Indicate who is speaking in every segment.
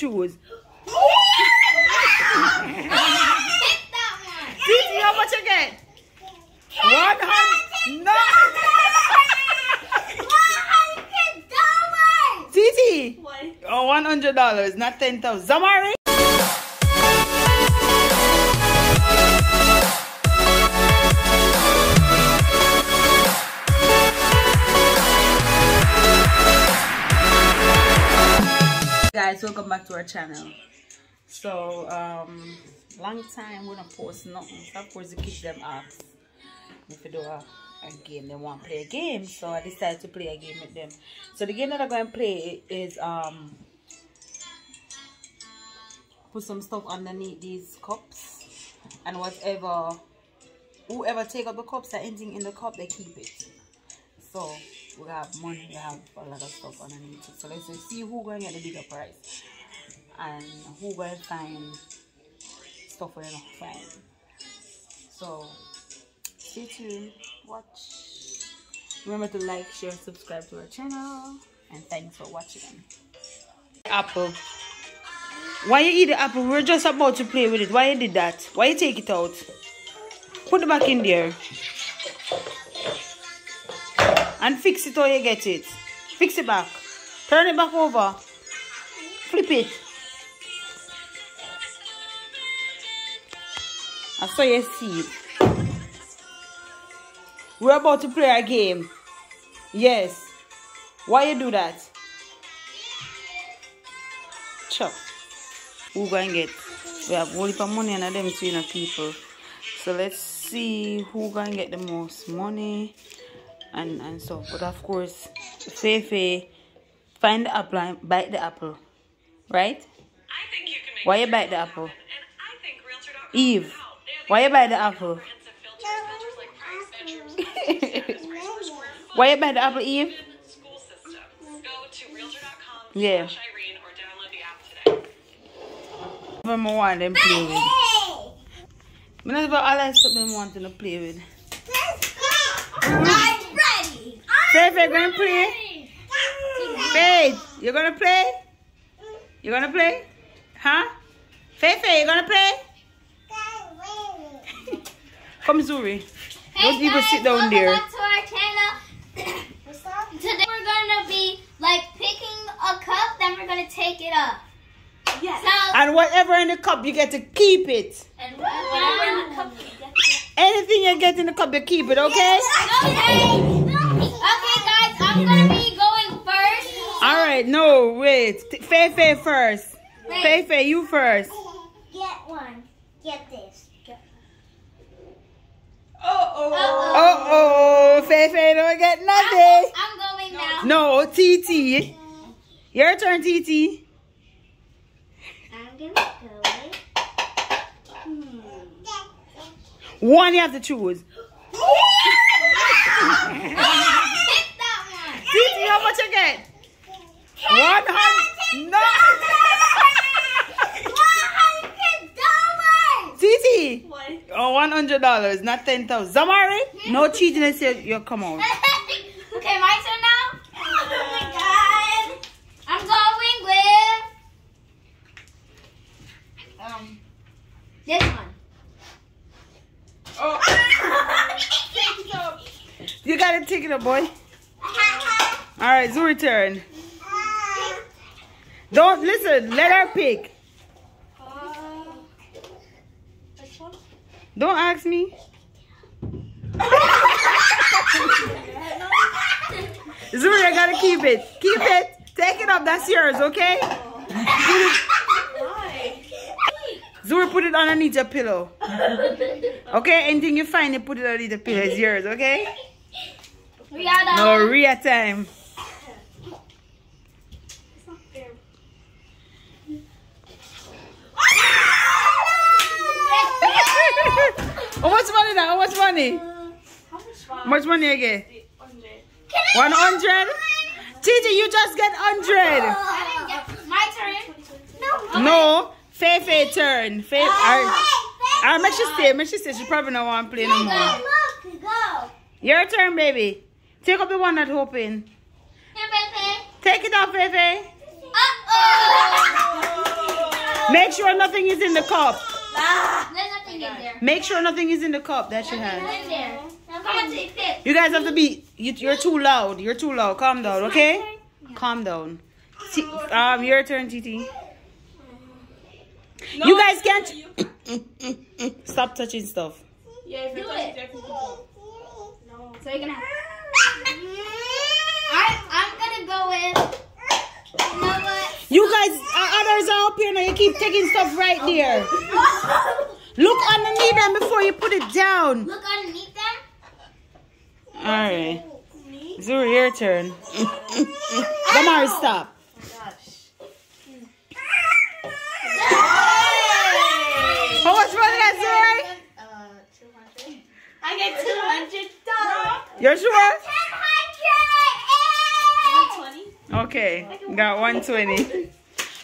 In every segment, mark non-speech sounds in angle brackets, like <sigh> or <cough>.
Speaker 1: choose.
Speaker 2: Hit that one.
Speaker 1: Titi, how much you get? One hundred. No.
Speaker 2: $100.
Speaker 1: Titi.
Speaker 3: What?
Speaker 1: Oh, one hundred dollars, not ten thousand. Zamari. Guys, welcome back to our channel. So, um, long time we don't post nothing. So of course, the kids them ask if you do a, a game, they want to play a game. So I decided to play a game with them. So the game that I'm going to play is um put some stuff underneath these cups and whatever whoever take up the cups or anything in the cup they keep it. So we have money, we have a lot of stuff underneath it. So let's just see who to get the bigger price and who to find stuff we not find. So stay tuned, watch. Remember to like, share, subscribe to our channel, and thanks for watching. Apple. Why you eat the apple? We're just about to play with it. Why you did that? Why you take it out? Put it back in there. And fix it how you get it. Fix it back. Turn it back over. Flip it. I saw you see it. We're about to play a game. Yes. Why you do that? Sure. Who gonna get? We have heap of money and them two people. So let's see who gonna get the most money and and so. But of course, Fefe, find the apple and bite the apple, right?
Speaker 3: I think you can make
Speaker 1: Why you bite the apple?
Speaker 3: happen, And I think
Speaker 1: Eve,
Speaker 3: can help. They have
Speaker 1: why you bite the apple?
Speaker 3: comprehensive filters, filters like price, bedrooms, status, price per square foot,
Speaker 1: Why you bite the apple, Eve?
Speaker 3: even school system. Go to Realtor.com
Speaker 1: Yeah.
Speaker 3: slash Irene or download the app today.
Speaker 1: When I want them play with. Me not about all that stuff them want to play with.
Speaker 2: I'm ready.
Speaker 1: Fefe, gonna play? Faith, you're gonna play? You're gonna play? Huh? Fefe, you're gonna play? <laughs> Come, Zuri. Don't
Speaker 2: Hey
Speaker 1: even sit down
Speaker 2: welcome
Speaker 1: there.
Speaker 2: back to our channel. <coughs> Today we're gonna be like picking a cup, then we're gonna take it up.
Speaker 3: Yes.
Speaker 2: So
Speaker 1: And whatever in the cup, you get to keep it.
Speaker 2: and whatever in the cup you get.
Speaker 1: Anything you get in the cup, you keep it, okay?
Speaker 2: Okay. Okay, guys, I'm gonna be going first.
Speaker 1: All right, no, wait. T- Fefe first.
Speaker 2: Wait.
Speaker 1: Fefe, you first.
Speaker 2: Get one. Get this.
Speaker 3: Oh,
Speaker 1: Uh-oh, Fefe don't get nothing.
Speaker 2: I'm going now.
Speaker 1: No, TT. Your turn, TT.
Speaker 2: I'm gonna go. Hmm.
Speaker 1: One you have to choose. <laughs>
Speaker 2: Hit.
Speaker 1: TT, how much you get? $100, not 10000 Zamari, no cheating I said you come on. <laughs>
Speaker 2: okay, my turn now? Oh my god. I'm going with um this one. Oh. <laughs>
Speaker 1: you gotta take it up, boy. <laughs> Alright, Zuri turn. Don't listen, let her pick. Don't ask me. Zuri, I gotta keep it. Keep it. Take it up. That's yours, okay? Zuri, put it underneath your pillow. Okay? Anything you find, you put it underneath the pillow. It's yours, okay?
Speaker 2: Rihanna.
Speaker 1: No, Ria time. Oh, uh, how much money now? How much money? How much money again? get? 100? Titi, you just get 100.
Speaker 2: I get my turn. No.
Speaker 1: No, Faye Faye turn. Faye, alright. Alright, make she stay. Make she stay. She probably not want to play no more.
Speaker 2: Go.
Speaker 1: Your turn, baby. Take up the one that's open.
Speaker 2: Here.
Speaker 1: Take it off, Faye.
Speaker 2: Uh-oh.
Speaker 1: Make sure nothing is in the cup.
Speaker 2: There's nothing in there.
Speaker 1: Make sure nothing is in the cup that you have.
Speaker 2: In there. Come on.
Speaker 1: You guys have to be. You, you're too loud. You're too loud. Calm down, okay? Calm down. T- um, your turn, TT. you guys can't. <coughs> Stop touching stuff.
Speaker 4: Yeah, if
Speaker 2: Do
Speaker 4: you touch
Speaker 2: it.
Speaker 4: it, everything goes.
Speaker 2: So you're gonna. I I'm gonna go with. You know what?
Speaker 1: You guys, others are up here now. You keep taking stuff right there. <laughs> Look underneath them before you put it down.
Speaker 2: Look underneath them.
Speaker 1: All right. Zuri, your turn. <laughs> Damari, stop. How much money that, Zuri?
Speaker 4: Uh, I get 200 dollars.
Speaker 1: You're sure?
Speaker 2: 120.
Speaker 1: Okay, got 120.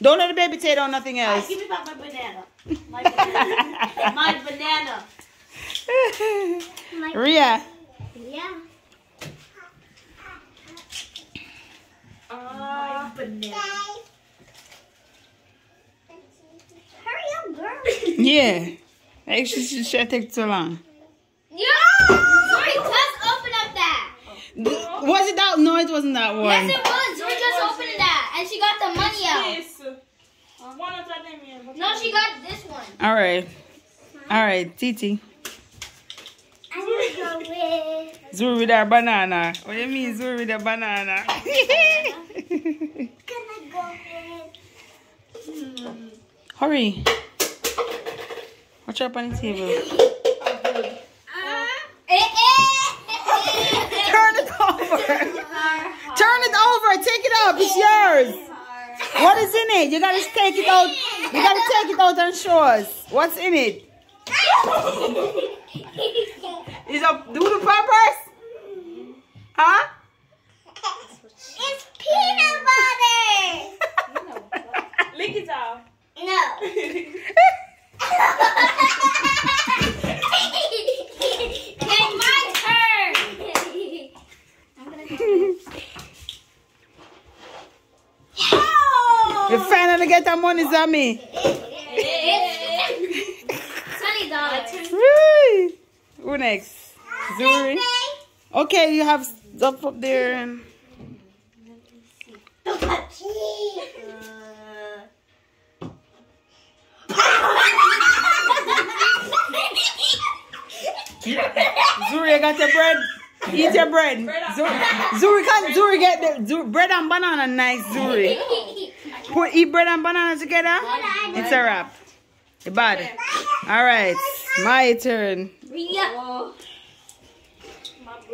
Speaker 1: Don't let the baby take on nothing else.
Speaker 4: Give me back my banana. <laughs> My banana. My.
Speaker 1: Ria,
Speaker 2: Yeah.
Speaker 4: Uh, banana.
Speaker 2: Hurry up, girl.
Speaker 1: yeah. Actually, she should take too long.
Speaker 2: Yeah. Sorry, just open up that.
Speaker 1: Was it that? No, it wasn't that one.
Speaker 2: Yes, it was. Zuri just opened that, and she got the money out.
Speaker 4: This. One of them.
Speaker 2: No, she got this one.
Speaker 1: All right. All right, Titi.
Speaker 2: I'm gonna go with.
Speaker 1: Zuri with our banana. What do you mean, Zuri with a banana? <laughs>
Speaker 2: Gonna go with.
Speaker 1: Hurry. Watch up on the table.
Speaker 2: Eh, eh. <laughs>
Speaker 1: Turn it over. <laughs> Turn it over. Take it up. It's yours. What is in it? You gotta take it out. You gotta take it out and show us. What's in it? Is a doodle poppers? Huh?
Speaker 2: It's peanut butter. <laughs>
Speaker 4: Lick it off.
Speaker 2: No. <laughs> it's my turn. I'm gonna go.
Speaker 1: You finally get the money, Zami. <laughs>
Speaker 2: Twenty dollars.
Speaker 1: Woo! Who next? Zuri. Okay, you have stuff up there. Zuri, you got your bread. Eat your bread. Zuri, Zuri can Zuri get the Zuri, bread and banana nice, Zuri. Put eat bread and banana together. It's a wrap. You bad. All right, my turn.
Speaker 2: Yeah.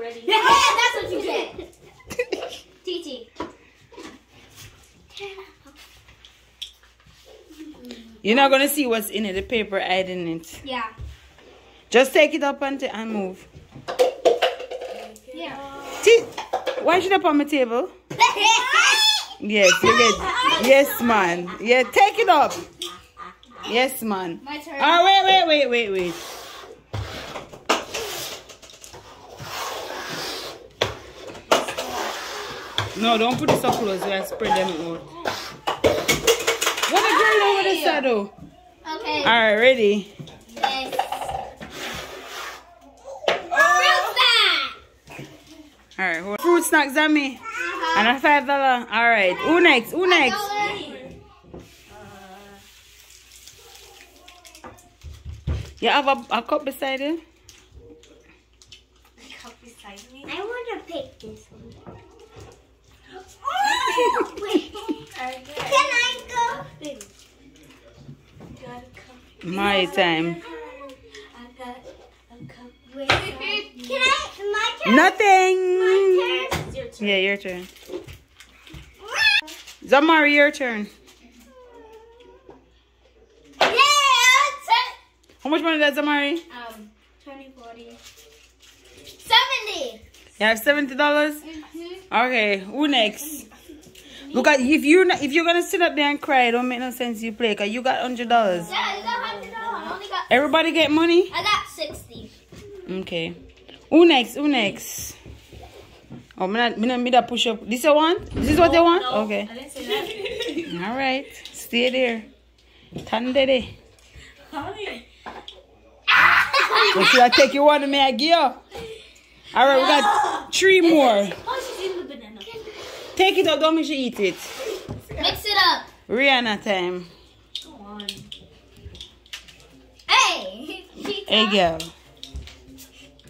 Speaker 4: My bready.
Speaker 2: That's what you get. <laughs> TT.
Speaker 1: You're not gonna see what's in it. The paper hiding it.
Speaker 2: Yeah.
Speaker 1: Just take it up and, ta- and move.
Speaker 2: Yeah.
Speaker 1: T- why should I put on my table? <laughs> Yes, you get. Yes, man. Yeah, take it up. Yes, man.
Speaker 2: My turn.
Speaker 1: Oh, wait, wait, wait, wait, wait. No, don't put it so close. We have spread them out. What a girl over the saddle.
Speaker 2: Okay.
Speaker 1: All right, ready?
Speaker 2: Yes. Oh. Fruit snack.
Speaker 1: All right, hold fruit snacks on me. Uh-huh. And a five dollar. All right. Who next? Who next? You have a, a cup beside you? A cup beside me?
Speaker 2: I want to pick this one. Can I go?
Speaker 1: My time.
Speaker 2: Can I? My turn.
Speaker 1: Nothing.
Speaker 2: My turn.
Speaker 1: Yeah, your turn. Zamari, your turn.
Speaker 2: Yeah.
Speaker 1: How much money does Zamari?
Speaker 2: Um, 20, 40. 70.
Speaker 1: You have seventy dollars.
Speaker 2: Mm-hmm.
Speaker 1: Okay, who next? Look at if you not if you're gonna sit up there and cry, it don't make no sense you play. Cause you got hundred dollars.
Speaker 2: Yeah, I got $100. I only got,
Speaker 1: Everybody get money.
Speaker 2: I got 60.
Speaker 1: Okay. Who next? Who next? Oh, me not, me not, me that push up. This you want? This is what they want? Okay.
Speaker 4: I didn't say that. <laughs>
Speaker 1: All right. Stay there. Tandere.
Speaker 4: Honey.
Speaker 1: But should I take you one of me I give you? Alright, we got three more. <laughs>
Speaker 4: Oh, she's eating the banana.
Speaker 1: Take it out, don't make you eat it.
Speaker 2: Mix it up.
Speaker 1: Rihanna time.
Speaker 4: Go on.
Speaker 2: Hey.
Speaker 1: Hey girl.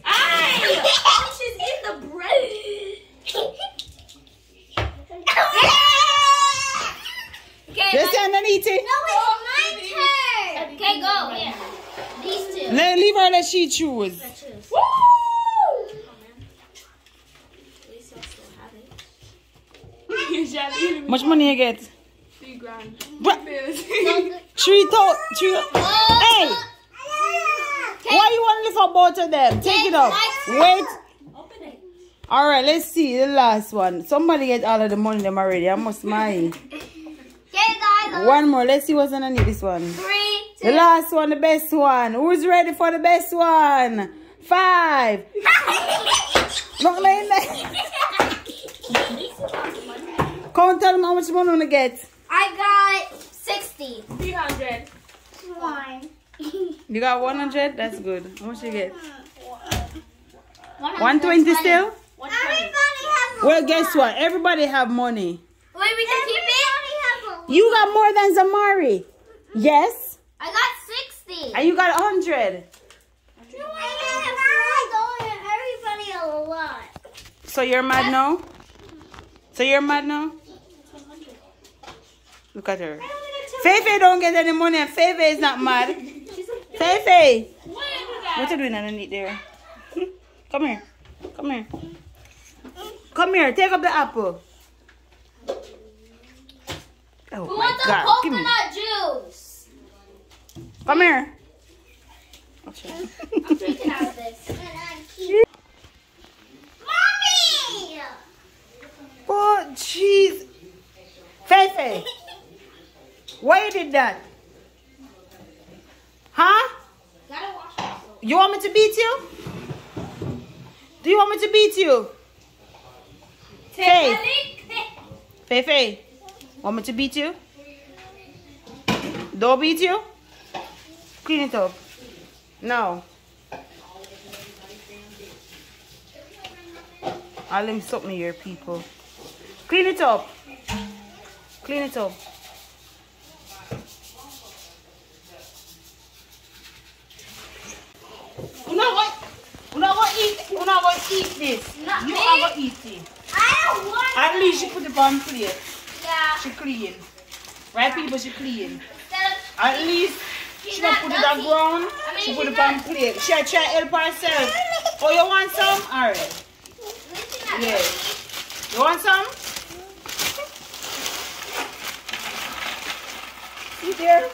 Speaker 4: Ay! She's in the bread.
Speaker 2: Okay,
Speaker 1: Just
Speaker 2: my-
Speaker 1: stand and eat it.
Speaker 2: No, it's my turn. Okay, go. Here. These two.
Speaker 1: Let, leave her let she choose.
Speaker 4: Woo! Oh, At least y'all still have it. Y'all eating
Speaker 1: Much money you get?
Speaker 4: three grand.
Speaker 1: Three to three. Hey! Why you want to lift up both of them? Take it up. Wait.
Speaker 4: Open it.
Speaker 1: All right, let's see the last one. Somebody get all of the money them already. I must
Speaker 2: guys.
Speaker 1: One more. Let's see what's underneath this one.
Speaker 2: Three,
Speaker 1: The last one, the best one. Who's ready for the best one? Five. <laughs> Look like <laughs> that. Count tell them how much money you wanna get.
Speaker 2: I got 60.
Speaker 4: 300.
Speaker 2: One.
Speaker 1: You got 100? That's good. How much you get?
Speaker 2: 120
Speaker 1: 120 still?
Speaker 4: 120.
Speaker 2: has
Speaker 1: Well, guess what? Everybody have money.
Speaker 2: Wait, we can keep it?
Speaker 1: You got more than Zamari. Yes.
Speaker 2: I got 60.
Speaker 1: And you got 100.
Speaker 2: Everybody a lot.
Speaker 1: So you're mad now? So you're mad now? Look at her. Feifei don't get any money and Feifei is not mad. Feifei. What are you doing underneath there? <laughs> Come here. Come here. Come here. Take up the apple. Oh
Speaker 2: Who
Speaker 1: my
Speaker 2: wants
Speaker 1: god. Give me.
Speaker 2: juice?
Speaker 1: Come here.
Speaker 2: I'm drinking out of this. Mommy!
Speaker 1: Oh, jeez. Feifei. Why you did that? Huh? You want me to beat you? Do you want me to beat you? Faye. Faye, Faye. Want me to beat you? Don't beat you? Clean it up. No. I'll stop me here, people. Clean it up. Clean it up. You know what? You know eat? You know eat this?
Speaker 2: Not
Speaker 1: you
Speaker 2: me.
Speaker 1: are gonna eat it.
Speaker 2: I don't want
Speaker 1: At least you put it on plate.
Speaker 2: Yeah.
Speaker 1: She clean. Right people, she clean. At least she don't put it on ground.
Speaker 2: I mean,
Speaker 1: She put it on plate. She try help herself. <laughs> Oh, you want some? Alright. Yeah. You want some? See there?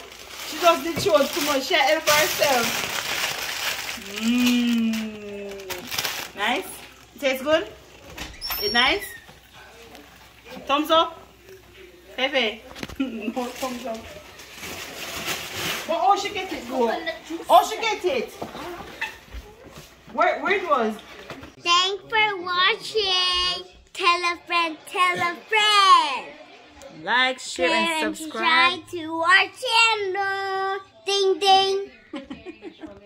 Speaker 1: She just did chose too much. She help herself. Mmm. Nice. Tastes good? It nice? Thumbs up? Pepe. <laughs> More thumbs up. But oh, she get it, go. Oh, she get it. Where, where it was?
Speaker 2: Thanks for watching. Tell a friend, tell a friend.
Speaker 1: Like, share, and subscribe.
Speaker 2: to our channel. Ding ding. <laughs>